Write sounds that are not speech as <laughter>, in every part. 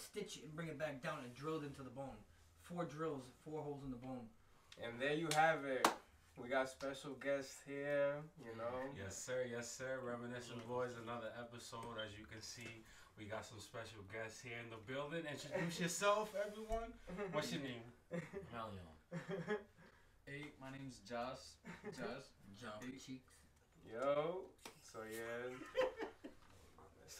stitch it and bring it back down and drilled into the bone. Four drills, four holes in the bone. And there you have it. We got special guests here, you know. Yes, sir. Yes, sir. Reminiscing Boyz, another episode. As you can see, we got some special guests here in the building. Introduce <laughs> yourself, everyone. What's your name? Melion. <laughs> Hey, my name's Josh. <laughs> Josh. Jump Hey. cheeks. Yo, so yeah.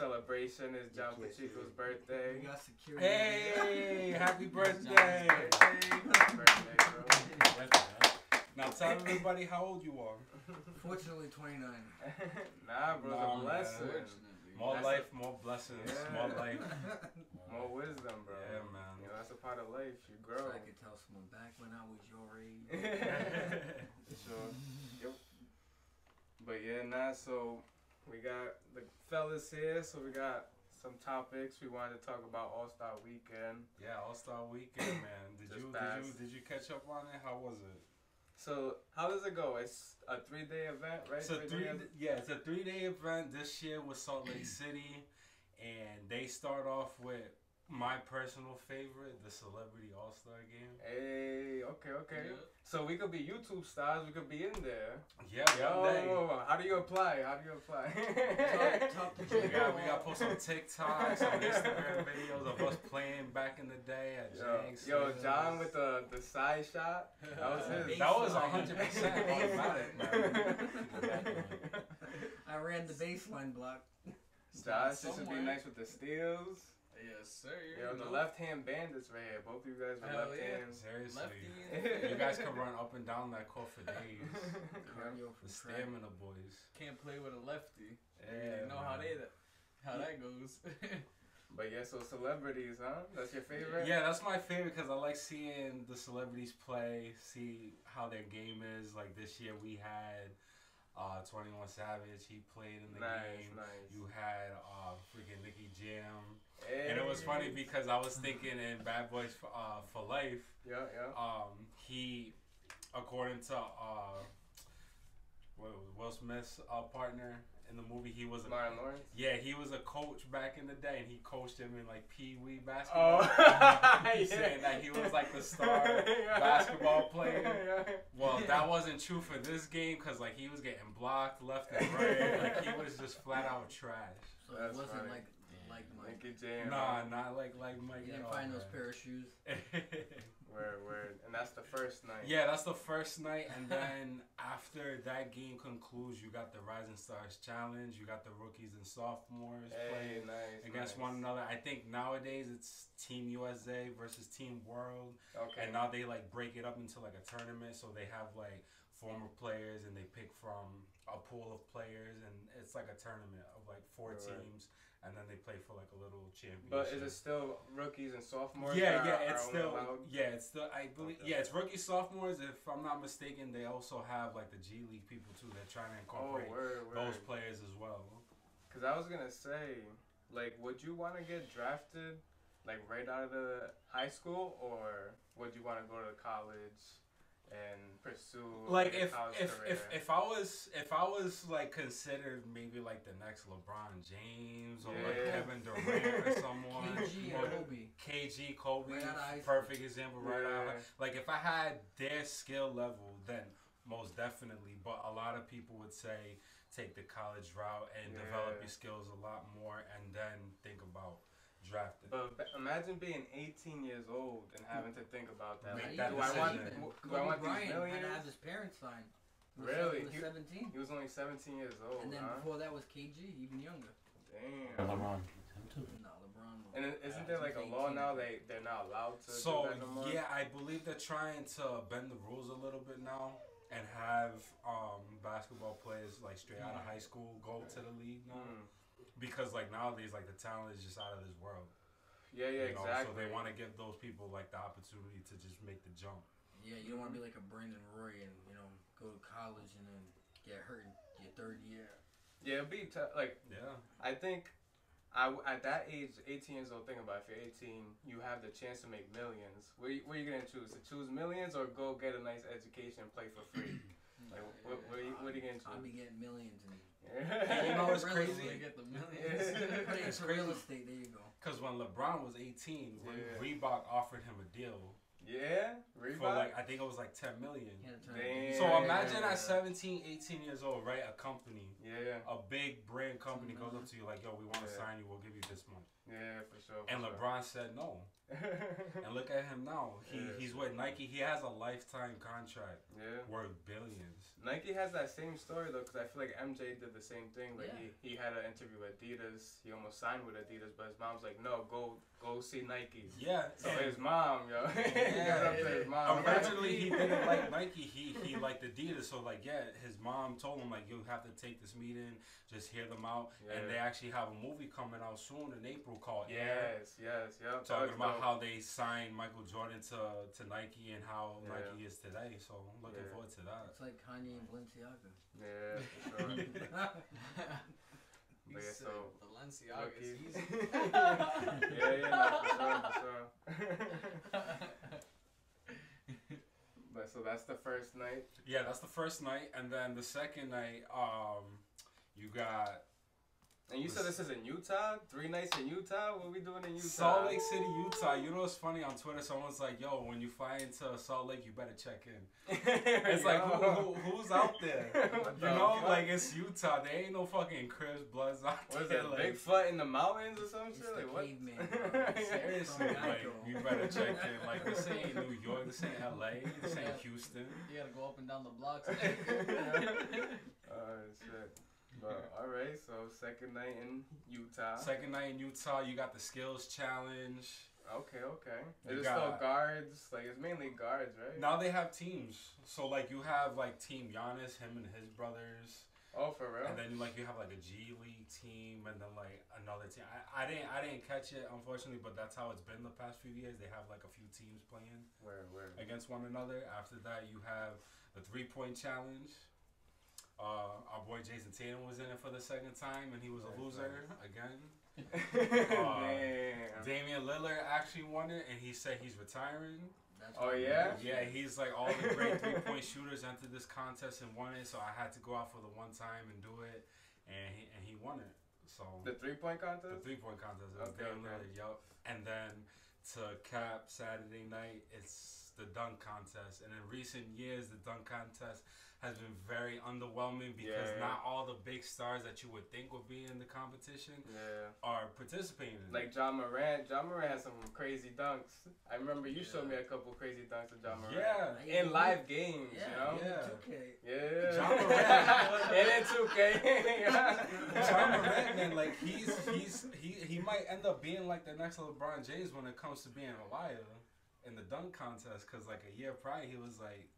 Celebration is John Pacheco's birthday. We got security. Hey, happy birthday. Happy birthday, bro. Now tell everybody how old you are. Fortunately, 29. <laughs> nah, bro, Nah, it's blessing. More That's life, more blessings, Yeah. more life. <laughs> More wisdom, bro. Yeah, man. You know, that's a part of life. You So grow. I could tell someone back when I was your age. <laughs> sure. Yep. But yeah, nah, so we got the fellas here, so we got some topics. We wanted to talk about All Star Weekend. Yeah, All Star Weekend, <coughs> man. Did you did you did you catch up on it? How was it? So how does it go? It's a three day event, right? A three, Three-day yeah, it's a three day event this year with Salt Lake City, and they start off with my personal favorite, the Celebrity All Star Game. Hey, okay, okay. Yeah. So we could be YouTube stars. We could be in there. Yeah, Yo, one day. how do you apply? How do you apply? Talk, talk to <laughs> We got we Paul. got to post some TikToks, some Instagram <laughs> videos of us playing back in the day at Yo, Jenks. yo, John with the the side shot. That was his. That was hundred percent <laughs> automatic, man. I ran the baseline block. Josh, this would be nice with the steals. Yes, sir. You Yo, the left hand bandits right here. Both of you guys are Hell left yeah. hands. Seriously, you guys <laughs> can run up and down that court for days. <laughs> Cardio The for track. stamina boys. Can't play with a lefty. Yeah, you know how man. they how that goes. <laughs> But yeah, so celebrities, huh? That's your favorite? Yeah, that's my favorite because I like seeing the celebrities play, see how their game is. Like this year, we had uh, Twenty One Savage. He played in the Nice, game. nice. You had uh, freaking Nicky Jam, Hey. and it was funny because I was thinking in Bad Boys for, uh, for Life. Yeah, yeah. Um, he, according to uh, what was it, Will Smith's uh, partner in the movie, he was a Martin Lawrence. yeah, he was a coach back in the day, and he coached him in like Pee Wee Oh, <laughs> basketball. <laughs> yeah. saying that he was like the star <laughs> Yeah. basketball player. Yeah. Well, that wasn't true for this game because like he was getting blocked left and right. like he was just flat out trash. So That's it wasn't funny. like like Mike. Nicky Jam. Nah, not like like Mike. You didn't all, find those man. pair of shoes. <laughs> Word, word. And that's the first night. yeah, that's the first night, and then <laughs> after that game concludes, you got the Rising Stars Challenge. You got the rookies and sophomores Hey, playing nice. against nice. one another. I think nowadays it's Team USA versus Team World. Okay. And now they like break it up into like a tournament, so they have like former players and they pick from a pool of players, and it's like a tournament of like four Right. teams, and then they play for like a little championship. But is it still rookies and sophomores? yeah, yeah, it's still allowed? yeah, it's still I believe yeah, it's rookie sophomores. If I'm not mistaken, they also have like the G League people too. They're trying to Oh, incorporate word, word. those players as well. Because I was gonna say, like, would you want to get drafted, like, right out of the high school, or would you want to go to college and pursue like a if if, career? if if I was if I was like considered maybe like the next LeBron James or like Kevin Durant or <laughs> someone KG or and Kobe. KG Kobe Right out of high perfect example right out Yeah. of- like if I had their skill level then most definitely but a lot of people would say take the college route and develop your skills a lot more and then think about drafting But ba- imagine being 18 years old and having to think about that. Make Like, that do I want? decision. w- Do I want these Bryant had to have his parents sign. He Really? He was He- 17. He was only 17 years old, and then huh? before that was KG, even younger. Damn. LeBron. No, LeBron. And isn't there like a law now they they're not allowed to So do that yeah, I believe they're trying to bend the rules a little bit now and have um, basketball players like straight out of high school go to the league now Mm. Because like nowadays like the talent is just out of this world. Yeah, yeah, you know? exactly. So they want to give those people like the opportunity to just make the jump. Yeah, you don't want to be like a Brandon Roy and you know go to college and then get hurt in your third year. Yeah, it'd be t- like Yeah. I think I w- at that age, 18 years old. Think about it, if you're 18, you have the chance to make millions. What you, what are you gonna choose? To choose millions or go get a nice education and play for free? <clears throat> Like, what, what, are you, what are you gonna choose? I'll be getting millions and And you <laughs> know what's Really, crazy? Get the millions. <laughs> <laughs> It's into real crazy. estate. There you go. Because when LeBron was 18, Re- Yeah. Reebok offered him a deal yeah, for like I think it was like 10 million. He had Damn. So Yeah. imagine at 17, 18 years old, right? A company, yeah, a big brand company goes Mhm. up to you like, "Yo, we want to Yeah. sign you. We'll give you this much." yeah, for sure. And for LeBron said no. Sure. <laughs> And look at him now. He Yeah, he's with Nike. He has a lifetime contract yeah. worth billions. Nike has that same story though, because I feel like MJ did the same thing. Like Yeah. he, he had an interview with Adidas. He almost signed with Adidas, but his mom's like, "No, go go see Nike." Yeah. So his mom, yo, he gave it up to his mom. Originally, he didn't <laughs> like Nike. He he liked Adidas. So like, yeah, his mom told him like, you have to take this meeting, just hear them out. And they actually have a movie coming out soon in April called Air. Yes, yes, yep. Talking That's about dope. how they signed Michael Jordan to, to Nike and how Yeah. Nike is today. So I'm looking Yeah. forward to that. It's like Kanye and Balenciaga. Yeah, <laughs> <laughs> for sure. He But yeah, so Balenciaga is easy. <laughs> <laughs> yeah, yeah, no, for sure, for sure. <laughs> but so that's the first night. Yeah, that's the first night, and then the second night, um, you got And you said this is in Utah? Three nights in Utah? What we doing in Utah? Salt Lake City, Utah. You know what's funny on Twitter? Someone's like, "Yo, when you fly into Salt Lake, you better check in." <laughs> It's like, who, who, who's out there? <laughs> You know, fuck? like it's Utah. There ain't no fucking Crips, Bloods out What is there. it, like, Bigfoot in the mountains or some shit? Like, what? caveman. <laughs> Seriously, like you better check in. Like this ain't New York, this ain't LA, this ain't Houston. You gotta go up and down the blocks. Oh, alright, so second night in Utah. Second night in Utah, you got the skills challenge. Okay, okay. Is it still guards? Like, it's mainly guards, right? Now they have teams. So like you have like Team Giannis, him and his brothers. Oh, for real? And then like you have like a G League team, and then like another team. I, I didn't I didn't catch it unfortunately, but that's how it's been the past few years. They have like a few teams playing Where, where? against one another. After that, you have the three point challenge. Uh, our boy Jayson Tatum was in it for the second time, and he was a loser again. <laughs> Damn. Damian Lillard actually won it, and he said he's retiring. That's Oh, yeah? is. Yeah, he's like all the great <laughs> three point shooters entered this contest and won it, so I had to go out for the one time and do it, and he and he won it. So The three point contest. the contest? three point contest, it was Okay, Dame okay. Lillard, yup. And then to cap Saturday night, it's the dunk contest. And in recent years, the dunk contest has been very underwhelming because Yeah. not all the big stars that you would think would be in the competition Yeah. are participating. in. Like Ja Morant. Ja Morant has some crazy dunks. I remember you showed me a couple crazy dunks of Ja Morant. yeah, Yeah. In live games, Yeah, you know? Yeah. 2K. Yeah. John <laughs> Morant. and in 2K. <laughs> Ja Morant, man, like he's he's he he might end up being like the next LeBron James when it comes to being a liar in the dunk contest. Cause like a year prior, he was like,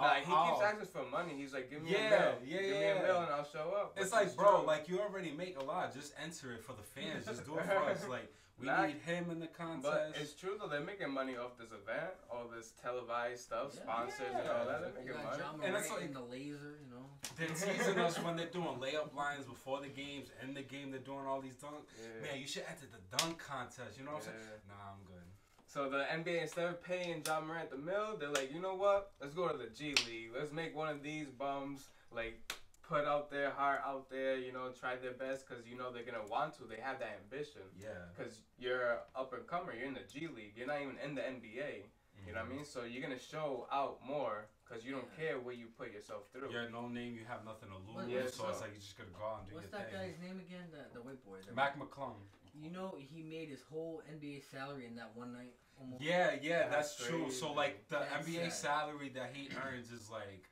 Nah, I'll- he keeps I'll- asking for money. He's like, give me Yeah, a mill. yeah, give me a mill and I'll show up. It's like, bro, true. like you already make a lot. Just enter it for the fans. Just do it for us. <laughs> Like we Nah, need him in the contest. But it's true though, they're making money off this event, all this televised stuff, Yeah. sponsors and all that. They're You making got money. John And it's like- and the laser, you know. They're teasing <laughs> us when they're doing layup lines before the games. In the game, they're doing all these dunks. Yeah. Man, you should enter the dunk contest. You know what I'm saying? Yeah. Nah, I'm good. So the NBA instead of paying Ja Morant the mill, they're like, you know what? Let's go to the G League. Let's make one of these bums like put out their heart out there. You know, try their best because you know they're gonna want to. They have that ambition. Yeah. Because you're up and comer, you're in the G League. You're not even in the NBA. You know what I mm-hmm. mean? So you're gonna show out more because you don't Yeah. care where you put yourself through. You're no name. You have nothing to lose. What- Yeah, so it's like you're just gotta go out and do What's your that thing. guy's name again? The, the white boy. The, Mac McClung. You know, he made his whole NBA salary in that one night. Almost. Yeah, yeah, that's, That's true. So like the That's NBA sad. salary that he earns is like,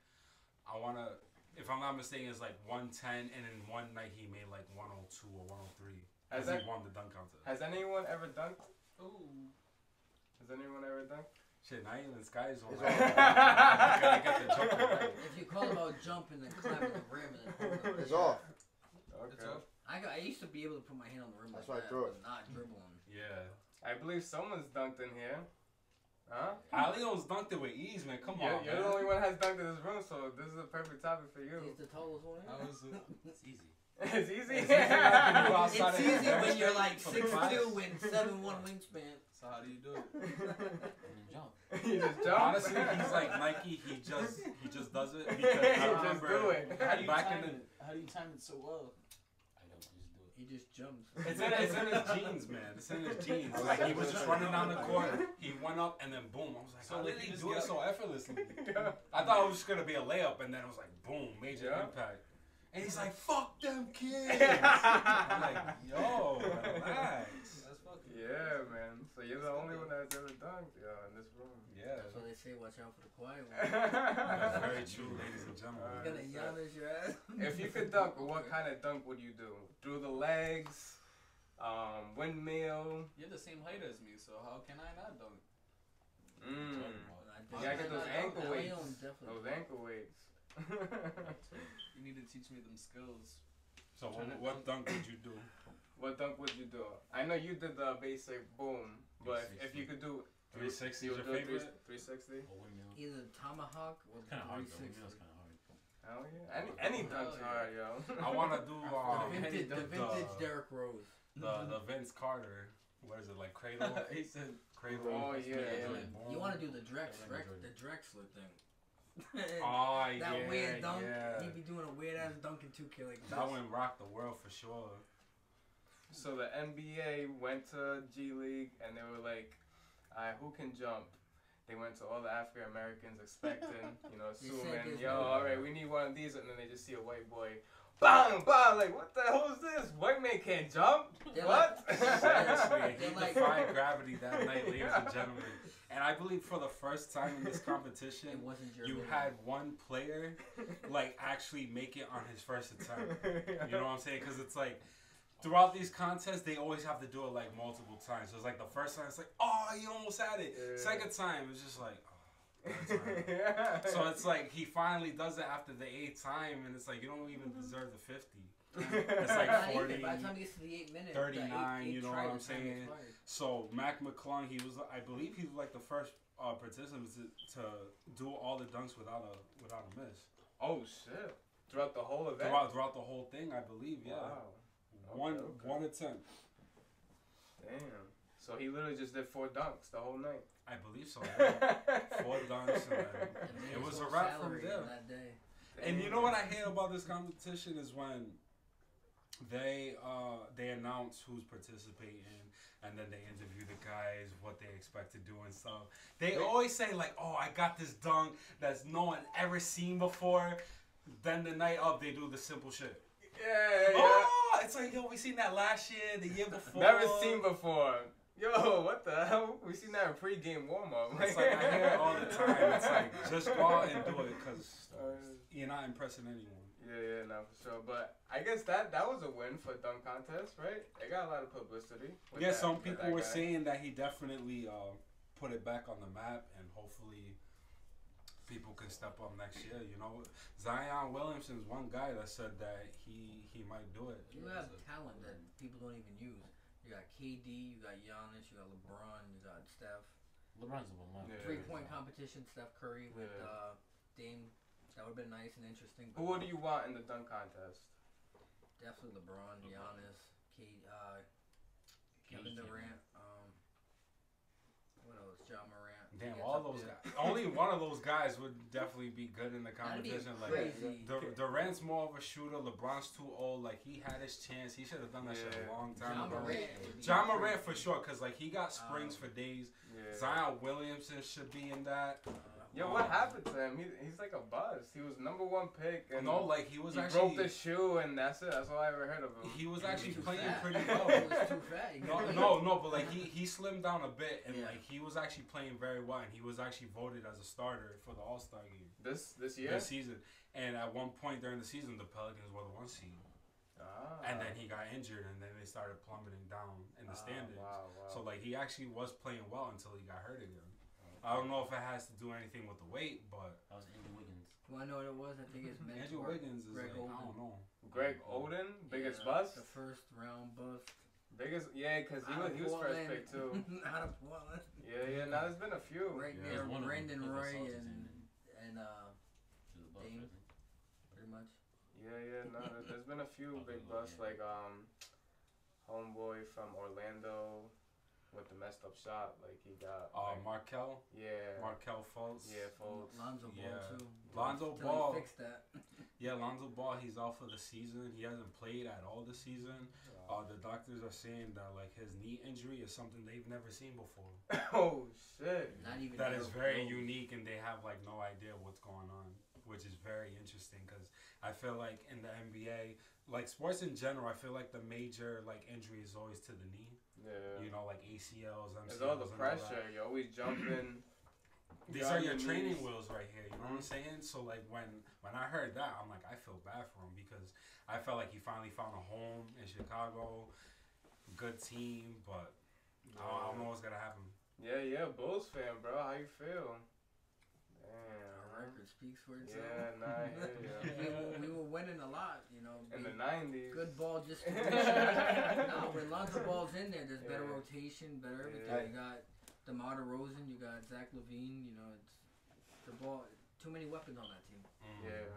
I wanna, if I'm not mistaken, is like 110, and in one night he made like 102 or 103 Has as that- he won the dunk contest. Has anyone ever dunked? Ooh. Has anyone ever dunked? Shit, not even Sky Zone. It's I gotta get the jump right. <laughs> If you call about jumping and climbing the rim and then holding it, It's off. Okay. It's off. I got. I used to be able to put my hand on the rim That's like why I that, threw but it. not dribbling. Yeah. I believe someone's dunked in here. Huh? Alio's dunked it with ease, man. Come you're, on, you're man. the only one that has dunked in this room, so this is a perfect topic for you. He's the tallest one. How was? <laughs> It's easy. it's easy. <laughs> It's easy. You It's easy when you're like for the six two and seven one wingspan. So how do you do it? <laughs> And then jump. you just jump. Honestly, he's like Nike. He just he just does it because He I just remember do it. How do you back time in the it? How do you time it so well? I don't just do it. He just jumps. <laughs> It's in, it's in his jeans, man. It's in his <laughs> jeans. Like he was just running down the court. <laughs> He went up and then boom. I was like, So, how did he you do it so effortlessly? Yeah. I thought it was just gonna be a layup, and then it was like boom, major Yeah. impact. And he's like, "Fuck them kids." I'm like, "Yo, relax." That's fucking. Yeah, man. So you're the only one that's ever dunked, yo, in this room. Yeah, That's what they say. Watch out for the quiet <laughs> one. that's very true, <laughs> ladies and gentlemen. He's gonna Giannis your ass. if you could dunk, what kind of dunk would you do? Through the legs, um, windmill. You're the same height as me, so how can I not dunk? Mm. I You gotta get those ankle weights. Definitely. Those ankle weights. You need to teach me them skills. So what, what dunk would you do? what dunk would you do? I know you did the basic boom, but if, if you could do 360 you is would your do a favorite? 360. Or windmill. Either tomahawk or Kind of hard though. 360. Windmill's kind of hard. Hell yeah. Any any dunk's Hell hard, yo. <laughs> I want to do <laughs> The um, vintage, the the- vintage Derrick Rose. the the <laughs> Vince Carter. What is it like cradle? he said, Cradle. Oh, yeah, Yeah, yeah. You want to do the Drex, Yeah, Drex the Drexler thing. Oh yeah. that yeah, weird dunk. yeah. He'd be doing a weird ass dunk in 2K like That one rocked the world for sure. So the NBA went to G League and they were like, "Alright, who can jump?" They went to all the African Americans expecting, <laughs> you know, assuming, yo, one. all right, we need one of these, and then they just see a white boy, bang, bang, like, what the hell is this? White man can't jump? <laughs> They're what? Seriously, he like- <laughs> defied gravity that night, ladies Yeah. and gentlemen. And I believe for the first time in this competition, It wasn't your you ability. had one player like actually make it on his first attempt. You know what I'm saying? Because it's like throughout these contests, they always have to do it like multiple times. So it's like the first time, it's like, oh, you almost had it. Yeah. Second time, it's just like, oh. yeah. So <laughs> it's like he finally does it after the eighth time, and it's like you don't even deserve the fifty. <laughs> It's like 40, By the time he gets to the eight minutes, 39, the eight, eight you know what I'm saying? So Mac McClung, he was, I believe, he was like the first uh, participant to, to do all the dunks without a without a miss oh shit! Throughout the whole event. throughout throughout the whole thing. I believe, yeah, Wow. One Okay, okay. one attempt. Damn. So he literally just did four dunks the whole night. I believe so. Yeah. <laughs> Four dunks, and <laughs> then it was a wrap from salary there. That day. And you know what I hate about this competition is when they uh they announce who's participating and then they interview the guys what they expect to do and stuff. They Wait. always say like, "Oh, I got this dunk that's no one ever seen before." Then the night of they do the simple shit. Yeah, yeah. Oh, it's like yo, we seen that last year, the year before. Never seen before. Yo, what the hell? We seen that in pre-game warm-up. It's like I hear it all the <laughs> time. It's like just go out and do it because Uh, you're not impressing anyone. Yeah, yeah, no, for sure. But I guess that that was a win for dunk contest, right? It got a lot of publicity. Yeah, that- some people were guy. saying that he definitely uh, put it back on the map, and hopefully people can step up next year. You know, Zion Williamson's one guy that said that he he might do it. You have a, talent that people don't even use. You got KD, you got Giannis, you got LeBron, you got Steph. LeBron's the one. Yeah. Three point competition, Steph Curry with Yeah. uh, Dame. That would have been nice and interesting. Who do you want in the dunk contest? Definitely LeBron, LeBron. Giannis, K, uh, Kevin Kevin. Durant. Um, what else? Ja Morant. Damn, all those there. guys. Only one of those guys would definitely be good in the competition. Like. Dur- Durant's more of a shooter. LeBron's too old. Like he had his chance. He should have done that shit a long time John ago. Morant. Ja Morant for sure, cause like he got springs Um, for days. Yeah. Zion Williamson should be in that. Uh, Yo, what happened to him? He, he's like a buzz. He was number one pick, and no, like he was he actually broke the shoe, and that's it. That's all I ever heard of him. he was he was actually playing fat. pretty <laughs> He well. was too fat. No, no, no, but like he he slimmed down a bit, and Yeah. like he was actually playing very well, and he was actually voted as a starter for the All Star game This this year. this season. And at one point during the season, the Pelicans were the one seed, Ah. and then he got injured, and then they started plummeting down in the Ah, standings. Wow, wow. So like he actually was playing well until he got hurt again. I don't know if it has to do anything with the weight, but That was Andrew Wiggins. Well, I know what it was. I think it's <laughs> mentor. Andrew Wiggins is Greg like I Oden. don't know. Greg Oden, biggest Yeah, bust. The first round bust. Biggest, yeah, because he was of he was first Portland. pick too. <laughs> Out of Portland. Yeah, yeah. Now there's been a few. Right Yeah. near There's one of them. Brandon Roy and and uh To the Bucks, Dame. Pretty much. Yeah, yeah. No, there- there's been a few <laughs> big busts yeah. like um, homeboy from Orlando with the messed up shot. Like he got. Uh, like, Markelle, yeah. Markelle Fultz. Yeah, Fultz. Lonzo Ball Yeah. too. Lonzo Till Ball. He fixed that. <laughs> Yeah, Lonzo Ball, he's out for the season. He hasn't played at all this season. Uh, the doctors are saying that like his knee injury is something they've never seen before. <coughs> oh shit. Not even. That is very Harold. unique, and they have like no idea what's going on, which is very interesting because I feel like in the NBA, like sports in general, I feel like the major like injury is always to the knee. Yeah. You know, like ACLs, MCLs. There's all the pressure. that. You're always jumping. <clears throat> These You're your training wheels right here. You know what I'm saying? So like when when I heard that, I'm like, I feel bad for him because I felt like he finally found a home in Chicago, good team, but I, don't, I don't know what's gonna happen. Yeah, yeah, Bulls fan, bro. How you feel? Damn. Record speaks for itself. Yeah, nah, I hear <laughs> ya. we, were, we were winning a lot, you know. In the big- '90s. Good ball distribution. no, when Lonzo Ball's in there, there's better Yeah. rotation, better everything. Yeah. You got DeMar DeRozan, you got Zach LaVine. You know, it's the ball. Too many weapons on that team. Mm. Yeah.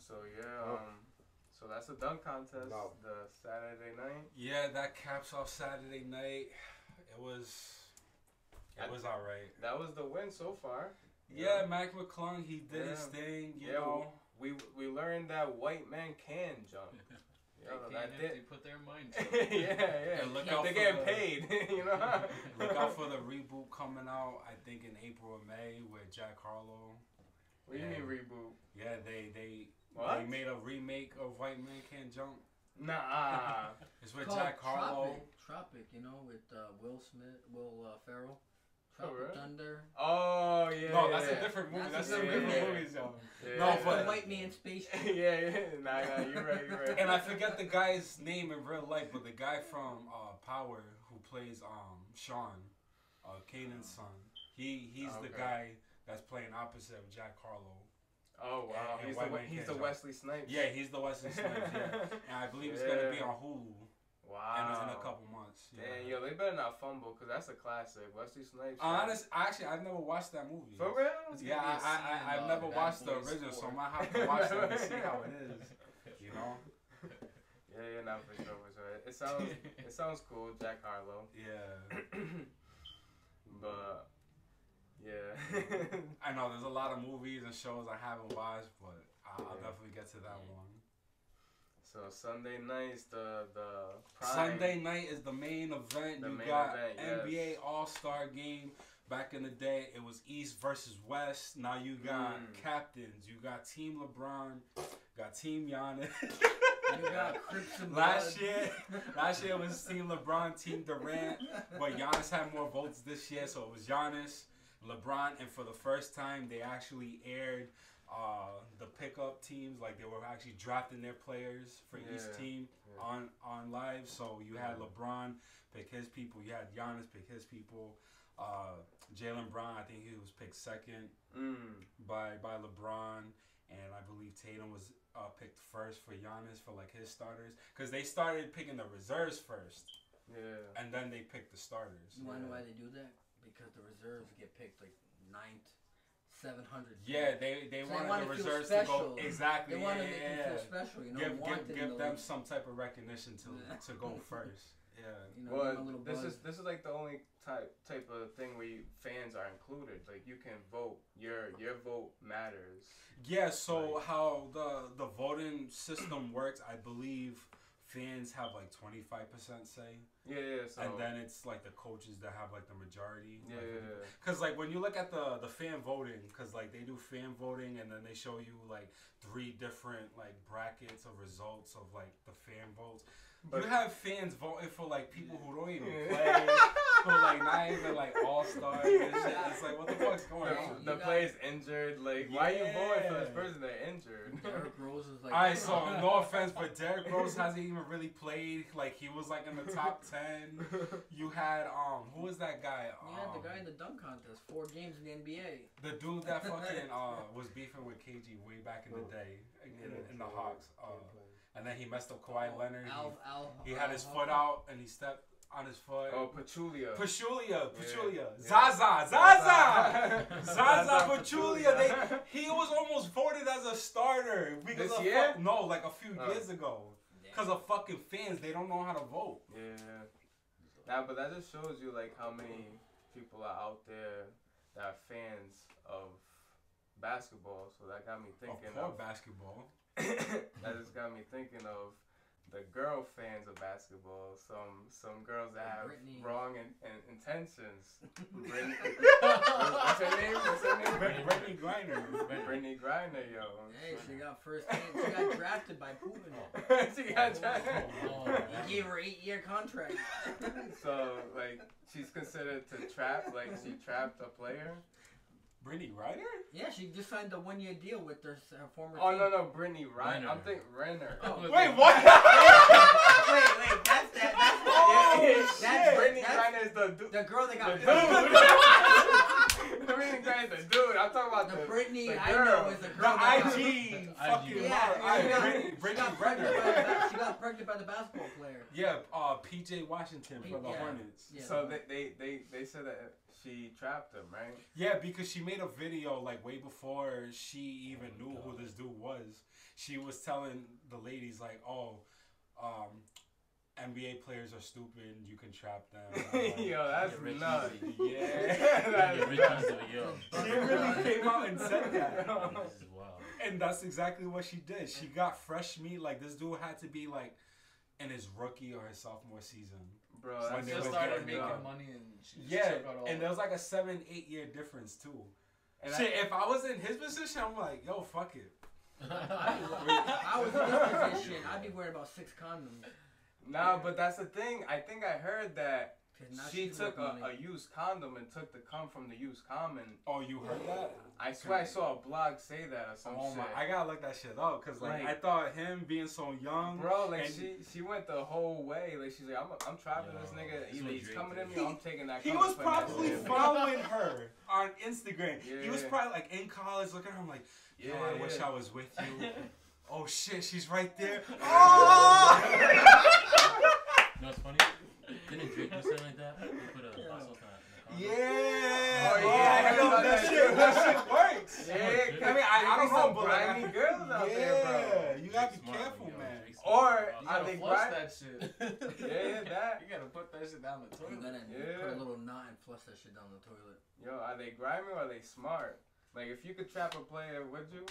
So yeah, um, so that's a dunk contest. No. The Saturday night. Yeah, that caps off Saturday night. It was, it I- was all right. That was the win so far. Yeah, Mac McClung, he did his thing. You Yeah, know, We we learned that white man can jump. <laughs> They Yo, can't that have did. to put their mind yeah, <laughs> to it. yeah. And look They're getting the- paid, <laughs> you know. look out for the reboot coming out. I think in April or May with Jack Harlow. What do you mean Yeah. reboot? Yeah, they they What? they made a remake of White Man Can't Jump. Nah. It's with Called Jack Harlow. Tropic, Tropic, you know, with uh, Will Smith, Will uh, Ferrell. Oh, Tropic really? Thunder. oh yeah. no, that's yeah. a different movie. That's That's, a different different movie. movies, yo. Yeah. No, That's but- the white man space. <laughs> yeah, yeah. Nah, nah, you're right. You're right. And I forget the guy's name in real life, but the guy from uh, Power who plays um Sean, uh, Kanan's son. He he's the Okay. guy that's playing opposite of Jack Harlow. Oh wow, and he's the he's the Wesley Snipes. Yeah, he's the Wesley Snipes. Yeah, <laughs> and I believe it's gonna be Yeah. on Hulu in, Wow. a, in a couple months. Yeah. Damn, yo, they better not fumble because that's a classic. Wesley Snipes. Honest, actually, I've never watched that movie. For real? It's Yeah, gonna I, be a I, scene I, in, I've uh, never watched the Boys original, so 4. I might have to watch that and see how it is. <laughs> You know? Yeah, yeah, not for sure, for sure. It sounds it sounds cool, Jack Harlow. Yeah. <clears throat> but yeah. I know there's a lot of <laughs> movies and shows I haven't watched, but I'll, I'll Yeah. definitely get to that one. So Sunday nights the the prime. Sunday night is the main event. The you main got event, NBA yes. All Star game. Back in the day, it was East versus West. Now you got Mm. captains. You got Team LeBron. Got Team Giannis. You got Crips and <laughs> last year, last year was Team LeBron, Team Durant. But Giannis had more votes this year, so it was Giannis, LeBron, and for the first time, they actually aired uh, the pickup teams. Like they were actually drafting their players for each team Yeah. on on live. So you had LeBron pick his people. You had Giannis pick his people. Uh, Jaylen Brown, I think he was picked second Mm. by by LeBron, and I believe Tatum was uh, picked first for Giannis for like his starters because they started picking the reserves first, Yeah. and then they picked the starters. You wanna know why they do that? Because the reserves get picked like ninth, seven hundred. Yeah, they they So they wanted wanna the reserves to go exactly. They yeah, to yeah, make yeah. them feel special, you know. give give, give them league. some type of recognition to <laughs> to go first. Yeah. You know, give a Well, this buzz. is this is like the only type type of thing where you, fans are included. Like you can vote. Your your vote matters. Yeah, so Right. how the the voting system works, I believe fans have like twenty five percent say, Yeah, yeah. So and then it's like the coaches that have like the majority. yeah, like, yeah, yeah. Cause like when you look at the the fan voting, cause like they do fan voting and then they show you like three different like brackets of results of like the fan votes. But- you have fans voting for like people who don't even Yeah. play, <laughs> who like not even like all stars and shit. It's like what the fuck's going the, on? You the got- player's injured. Like, why are you voting for this Yeah. person that injured? <laughs> Derrick Rose is like. Alright, so <laughs> no offense, but Derrick Rose hasn't even really played. Like he was like in the top <laughs> ten. You had um, who was that guy? Yeah, the Um, guy in the dunk contest, four games in the NBA. The dude that fucking uh was beefing with KG way back in the day in, in the Hawks. Uh, and then he messed up Kawhi Leonard. Al, Al, He, he had his Horford. foot out and he stepped on his foot. oh, Pachulia. Pachulia, Pachulia, Yeah. Zaza, Zaza, Zaza <laughs> Pachulia. They he was almost voted as a starter because This of year? fuck- no, like a few Oh. years ago. Damn. Because of fucking fans, they don't know how to vote. Yeah. Nah, but that just shows you like how many people are out there that are fans of basketball. So that got me thinking of of, basketball. <coughs> that just got me thinking of the girl fans of basketball. Some some girls that have Brittany. wrong in, in, intentions. <laughs> Brittany, <laughs> what's her name? What's her name? Brit- Brittney Griner. Brittney Griner, yo. Hey, she got first name. She got <laughs> drafted by Putin. she got oh, drafted. Oh, oh. He gave her eight year contract. So like she's considered to trap, like she trapped a player. Brittney Griner? Yeah, she just signed a one year deal with her, her former Oh team. no no, Brittany Ryan. I'm thinking Renner. Oh. Wait, what? <laughs> wait, wait, that's that. That's the, Oh, that's, shit. Brittany that's Griner is the dude. the girl that The got <laughs> dude. <laughs> Brittney Griner the dude. I'm talking about The the. Brittany the I girl. know is the The girl that got, IG The fucking Yeah, model. yeah, she got, Brittany, she Brittany got pregnant by the, <laughs> Griner. she got pregnant by the basketball player. Yeah, uh, PJ Washington for the Yeah. Hornets. Yeah. So they, they they they said that she trapped him, right? Yeah, because she made a video like way before she even knew who this dude was. She was telling the ladies like, "Oh, um, NBA players are stupid. You can trap them." <laughs> Like, Yo, that's <laughs> Yeah, <laughs> nuts. yeah, That's Yeah, Rich nuts. yo. she really came out and said that. This is wild. And that's exactly what she did. She got fresh meat. Like this dude had to be like in his rookie or his sophomore season. Bro, When that's they Just started making done. money and she just Yeah, took out all and there was like a seven, eight year difference too. And Shit, if I was in his position, I'm like, yo, fuck it. I was in this position, I'd be worried about six condoms. Nah, but that's the thing. I think I heard that she took a, a used condom and took the cum from the used condom. Oh, you heard that? I swear I saw a blog say that or some Oh shit. my! I gotta look that shit up because like, Like- I thought him being so young. Bro, like And- she she went the whole way. Like she's like, I'm I'm trapping this nigga. Either he's Drake coming at me did. or I'm taking that. He was and putting that probably following her on Instagram. He was probably like in college, looking at her. I'm like, yo, Yeah, I wish. I was with you. <laughs> oh shit, she's right there. Oh! <laughs> <laughs> You know what's funny? Didn't Drake do something like that? He put a Yeah. hot sauce on it. yeah. Oh, oh yeah, I heard no, that that shit. That shit works. Yeah, I mean, I, I don't know, some but like, grimy I- girls out yeah, there, bro. you gotta be Smart, careful, yo. man. Or You are gotta they flush grind? that shit. <laughs> Yeah, that. You gotta put that shit down the You toilet. gotta Yeah. put a little knot and flush that shit down the toilet. Yo, are they grimy or are they smart? Like, if you could trap a player, would you?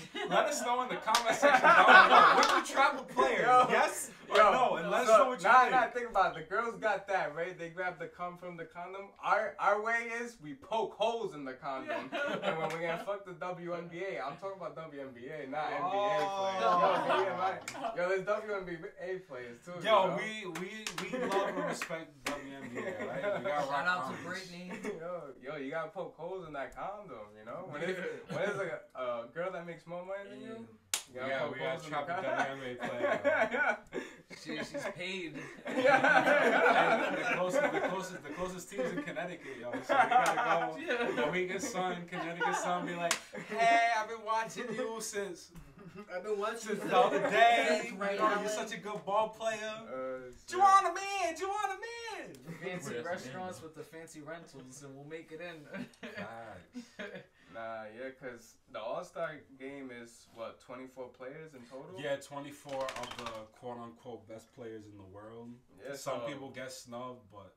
<laughs> Let us know in the comment <laughs> section down below. Would you trap a player? Yo. yes or Yo, no? And let us so, know what you nah, think. Nah, think about it. The girls got that, right? They grab the cum from the condom. Our our way is we poke holes in the condom. and when we gonna fuck the WNBA, I'm talking about WNBA, not NBA oh. players. Oh. Yo, me and my, yo, there's WNBA players too. you Yo, know? we we we love and respect WNBA, right? We gotta Shout rock out to. Brittany. Yo, yo, you gotta poke holes in that condom, you know? When it's, <laughs> when it's like a, a girl that makes more money than you, you gotta Yeah, poke we gotta holes in trap the a condom. WNBA <laughs> player. She, she's paid. Yeah. the closest, the closest, the closest teams in Connecticut, yo. So we gotta go. <laughs> The Mohegan Sun, Connecticut Sun, be like, hey, I've been watching you since I've been watching since the <laughs> other day. Since right you know, now. you're such a good ball player. Uh, shit. Juana man, Juana man. Fancy Where's the restaurants man, with the fancy rentals, and we'll make it in. Nah, yeah, cause the All Star game is what 24 players in total. Yeah, 24 of the quote unquote best players in the world. Yeah, Some so- people get snubbed, but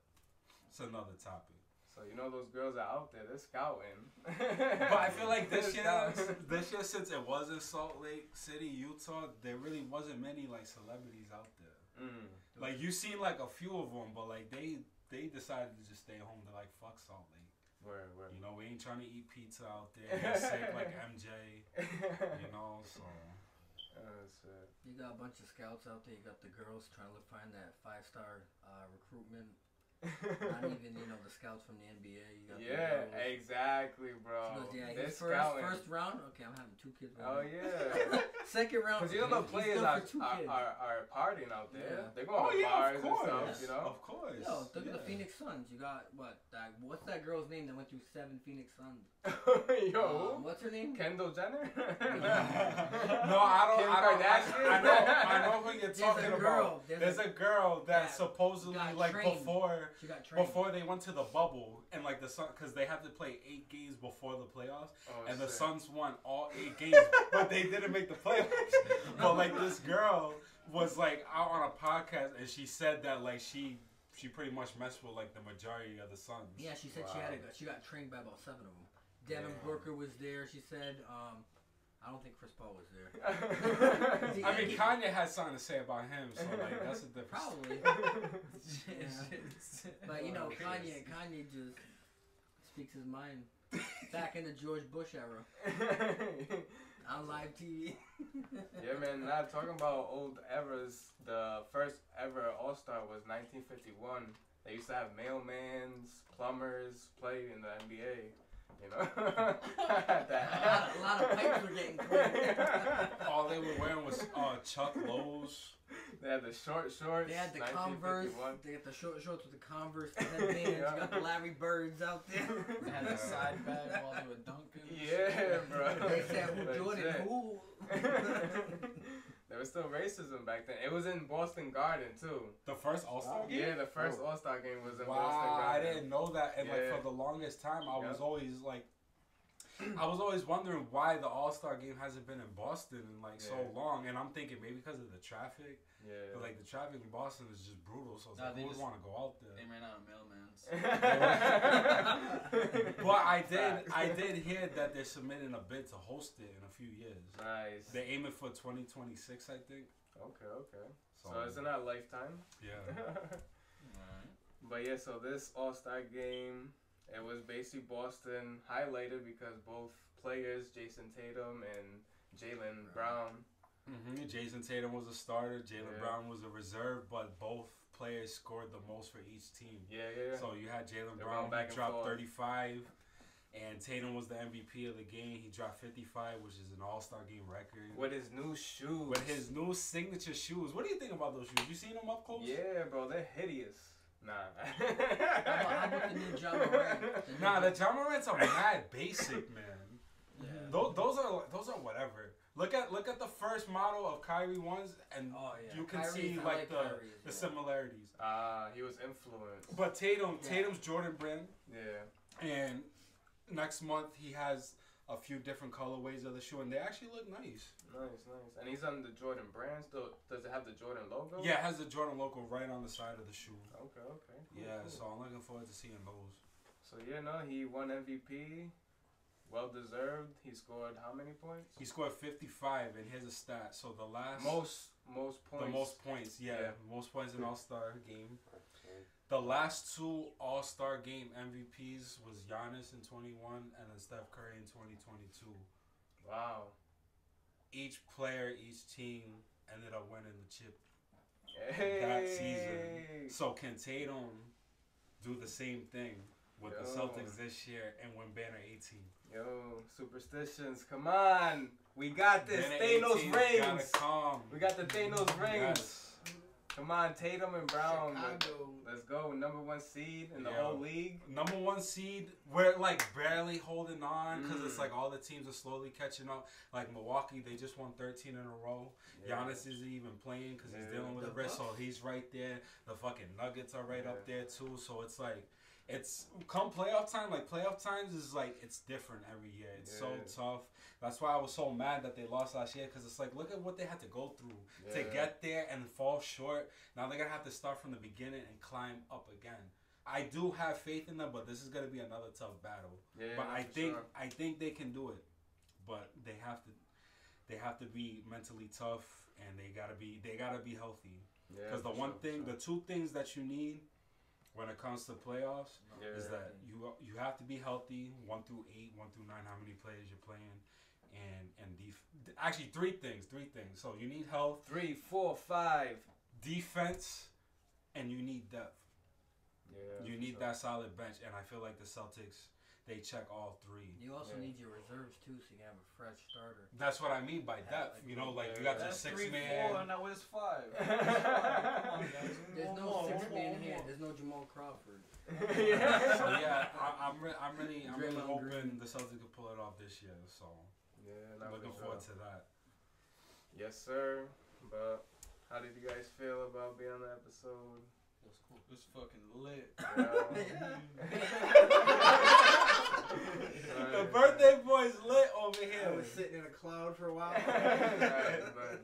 it's another topic. So you know those girls are out there. They're scouting. But I feel like <laughs> this They're year, this year since it was in Salt Lake City, Utah, there really wasn't many like celebrities out there. Mm. Like you seen like a few of them, but like they they decided to just stay home. They're like fuck Salt Lake. Where, where? You know we ain't trying to eat pizza out there. Get <laughs> sick like MJ. You know so. <laughs> Shit. You got a bunch of scouts out there. You got the girls trying to find that five star uh, recruitment. Not even <laughs> you know the scouts from the NBA. You got yeah, the girls. exactly, bro. goes, yeah, They're first, scouting. first round. Okay, I'm having two kids. right Oh now. yeah. <laughs> Second round. Because you know the okay, players are, for are, are, are partying out there. Yeah. They're going Oh to yeah, bars and course, stuff, you know? of course. Yo, look at the. Phoenix Suns. You got what? That, what's that girl's name that went through seven Phoenix Suns? <laughs> Yo, Um, what's her name? Kendall Jenner? no, I don't. Kim I don't. I, I know. I know who you're There's talking a girl. about. There's, There's a, a girl that that supposedly like trained. before she got trained. before they went to the bubble and like the Sun because they had to play eight games before the playoffs Oh, and the. Suns won all eight games <laughs> but they didn't make the playoffs. <laughs> but like this girl was like out on a podcast and she said that like she she pretty much messed with like the majority of the Suns. Yeah, she said she had a, Wow. she got trained by about seven of them. Devin Yeah. Booker was there. She said, um, I don't think Chris Paul was there. <laughs> I mean, Kanye had something to say about him, so like that's a difference. <laughs> Probably, but you know, Kanye, Kanye just speaks his mind. Back in the George Bush era <laughs> on live TV. yeah, man. Not talking about old eras. The first ever All Star was 1951. They used to have mailmans, plumbers play in the NBA. You know, <laughs> a, lot, a lot of pipes were getting cleaned. <laughs> All they were wearing was uh, Chuck Lowe's. They had the short shorts. They had the Converse. They got the short shorts with the Converse, the headbands. <laughs> You got the Larry Birds out there. They had a side bag while they were dunking. Yeah, bro. They said, "Who Jordan? Who?" There was still racism back then. It was in Boston Garden too. The first All Star game. Yeah, the first Oh. All Star game was in Boston Wow, I didn't know that. And like for the longest time, I was always like, I was always wondering why the All Star game hasn't been in Boston in like so long. And I'm thinking maybe because of the traffic. Yeah. But like the traffic in Boston is just brutal. So it's Nah, like, they who would want to go out there? They ran out of mailmans. <laughs> But I did, I did hear that they're submitting a bid to host it in a few years. Nice. They're aiming for 2026, I think. Okay, okay. So, So it's in our lifetime. yeah. <laughs> Alright. but yeah, so this All Star game, it was basically Boston highlighted because both players, Jayson Tatum and Jaylen Brown, hmm Jayson Tatum was a starter. Jalen Yeah. Brown was a reserve, but both players scored the most for each team. yeah, yeah, yeah. So you had Jaylen Brown going back who dropped forth. 35, and Tatum was the MVP of the game. He dropped 55, which is an All Star game record. with his new shoes. With his new signature shoes. What do you think about those shoes? You seen them up close? Yeah, bro, they're hideous. Nah. How about, how about the new Ja Morant? <laughs> The new- Nah, the Ja Morant's are <laughs> mad basic, man. Yeah. Those, those are those are whatever. Look at look at the first model of Kyrie ones, and Oh yeah. you can Kyrie's- see I like the Kyrie's, the yeah. similarities. Ah, he was influenced. But Tatum, Yeah. Tatum's Jordan brand, Yeah. and next month he has a few different colorways of the shoe, and they actually look nice. Nice, nice. And he's on the Jordan brand still. Does it have the Jordan logo? Yeah, it has the Jordan logo right on the side of the shoe. Okay, okay. Cool, Yeah, cool. so I'm looking forward to seeing those. So yeah, no, he won MVP. Well deserved. He scored how many points? He scored 55, and here's a stat. So the last most most points. the most points, yeah, Yeah. most points in All Star game. The last two All Star game MVPs was Giannis in 21 and then Steph Curry in 2022. Wow. Each player, each team ended up winning the chip Hey. that season. So can Tatum do the same thing with the Celtics this year and win banner 18? Yo, superstitions, come on. We got this. Banner Thanos 18 's gotta rings. We got the Thanos rings. Yes. Come on, Tatum and Brown. Chicago. Let's go. Number one seed in the Yeah. whole league. Number one seed, we're like barely holding on because it's Mm. like all the teams are slowly catching up. Like Milwaukee, they just won 13 in a row. Giannis isn't even playing because he's dealing with The a wrist, so he's right there. The fucking Nuggets are right up there too. So it's like, it's come playoff time. Like playoff times is like it's different every year. It's so tough. That's why I was so mad that they lost last year because it's like look at what they had to go through to get there and fall short. Now they're gonna have to start from the beginning and climb up again. I do have faith in them, but this is gonna be another tough battle. Yeah, but I think sure. I think they can do it. But they have to they have to be mentally tough and they gotta be they gotta be healthy. Yeah, Because the one sure, thing, sure. the two things that you need when it comes to playoffs Yeah. is that you you have to be healthy, one through eight, one through nine, how many players you're playing, and and def- actually three things, three things. So you need health, three, four, five. defense, and you need depth. Yeah. You need sure. that solid bench, and I feel like the Celtics they check all three. You also Yeah. need your reserves too, so you can have a fresh starter. That's what I mean by Yeah, depth. like- You know, like you got your That's six three, man. four, and now it's five. <laughs> On. There's no more, six man here. There's no Jamal Crawford. yeah. So <laughs> yeah, I, I'm re- I'm really I'm really hoping the Celtics can pull it off this year. So Yeah, I'm looking forward sure. to that. Yes, sir. But how did you guys feel about being on the episode? It was cool. It's fucking lit. <laughs> the birthday boy's lit over here. I here. was sitting in a cloud for a while. <laughs> Nice, nice.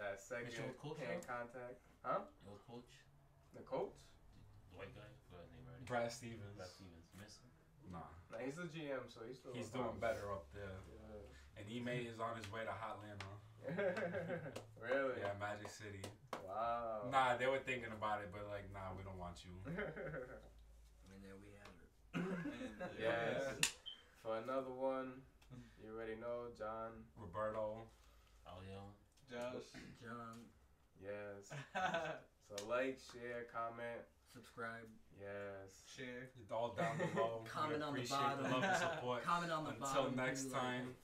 That second Mission Coach, hand huh? contact. Huh? It was coach. The coach? Brad Stevens. Brad Stevens missing. Nah, Nah, he's the GM, so he's still. he's doing better up there, Yeah. And he made is on his way to Hotlanta. <laughs> really? Yeah, Magic City. Wow. Nah, they were thinking about it, but like, nah, we don't want you. <laughs> And there we have it. <laughs> And, yes. For another one, you already know, John. Roberto. Oh yeah. Josh. John, Yes. So like, share, comment. subscribe, Yes. Share. It's all down below. Comment we on the appreciate bottom. the love and support. comment on the Until bottom. Until next who you like time. it.